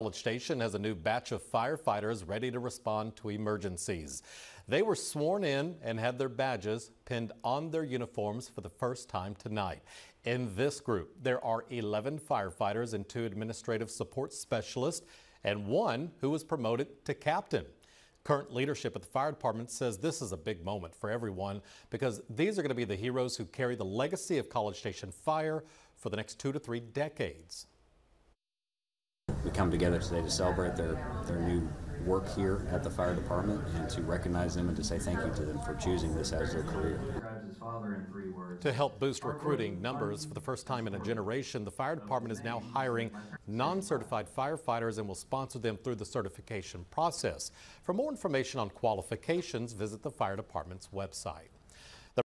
College Station has a new batch of firefighters ready to respond to emergencies. They were sworn in and had their badges pinned on their uniforms for the first time tonight. In this group, there are 11 firefighters and two administrative support specialists and one who was promoted to captain. Current leadership at the fire department says this is a big moment for everyone because these are going to be the heroes who carry the legacy of College Station Fire for the next two to three decades we come together today to celebrate their, their new work here at the fire department and to recognize them and to say thank you to them for choosing this as their career. To help boost recruiting numbers for the first time in a generation, the fire department is now hiring non-certified firefighters and will sponsor them through the certification process. For more information on qualifications, visit the fire department's website.